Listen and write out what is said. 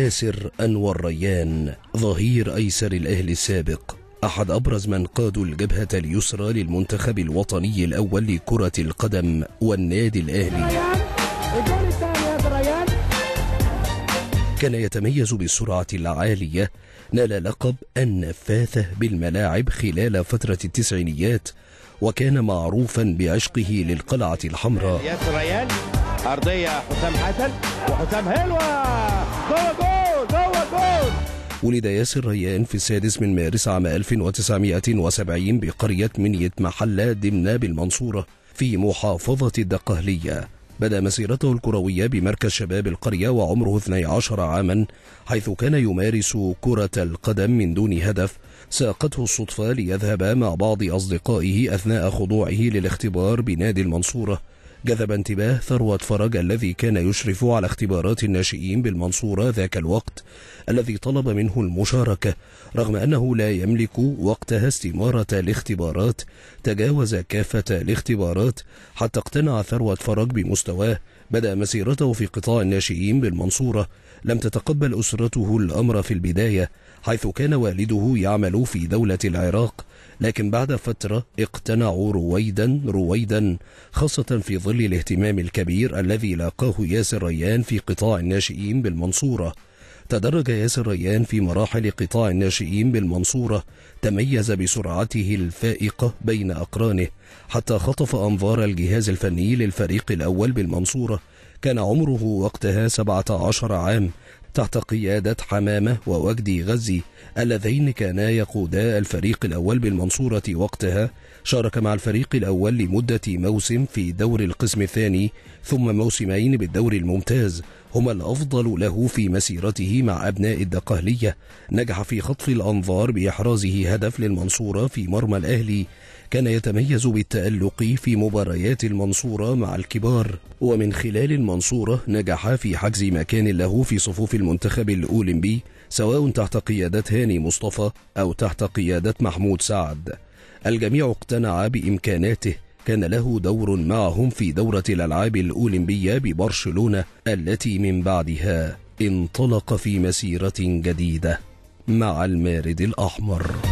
ياسر أنور ريان ظهير أيسر الأهلي السابق. أحد أبرز من قادوا الجبهة اليسرى للمنتخب الوطني الأول لكرة القدم والنادي الأهلي. كان يتميز بالسرعة العالية نال لقب النفاثة بالملاعب خلال فترة التسعينيات وكان معروفا بعشقه للقلعة الحمراء. أرضية حسام حسن وحسام هلوة. جوه جول جوه جول. ولد ياسر ريان في السادس من مارس عام 1970 بقرية منية محلة دمنة بالمنصورة في محافظة الدقهلية. بدأ مسيرته الكروية بمركز شباب القرية وعمره 12 عاما حيث كان يمارس كرة القدم من دون هدف. ساقته الصدفة ليذهب مع بعض أصدقائه أثناء خضوعه للاختبار بنادي المنصورة. جذب انتباه ثروت فرج الذي كان يشرف على اختبارات الناشئين بالمنصورة ذاك الوقت الذي طلب منه المشاركة رغم أنه لا يملك وقتها استمارة الاختبارات تجاوز كافة الاختبارات حتى اقتنع ثروت فرج بمستواه بدأ مسيرته في قطاع الناشئين بالمنصورة. لم تتقبل أسرته الأمر في البداية حيث كان والده يعمل في دولة العراق. لكن بعد فترة اقتنعوا رويدا رويدا خاصة في ظل الاهتمام الكبير الذي لاقاه ياسر ريان في قطاع الناشئين بالمنصورة. تدرج ياسر ريان في مراحل قطاع الناشئين بالمنصورة تميز بسرعته الفائقة بين أقرانه حتى خطف أنظار الجهاز الفني للفريق الأول بالمنصورة. كان عمره وقتها 17 عام تحت قيادة حمامة ووجدي غزي اللذين كانا يقودا الفريق الأول بالمنصورة وقتها. شارك مع الفريق الأول لمدة موسم في دور القسم الثاني ثم موسمين بالدور الممتاز. هما الأفضل له في مسيرته مع أبناء الدقهلية. نجح في خطف الأنظار بإحرازه هدف للمنصورة في مرمى الأهلي. كان يتميز بالتألق في مباريات المنصورة مع الكبار ومن خلال المنصورة نجح في حجز مكان له في صفوف المنتخب الأولمبي سواء تحت قيادة هاني مصطفى أو تحت قيادة محمود سعد. الجميع اقتنع بإمكاناته كان له دور معهم في دورة الألعاب الأولمبية ببرشلونة التي من بعدها انطلق في مسيرة جديدة مع المارد الأحمر.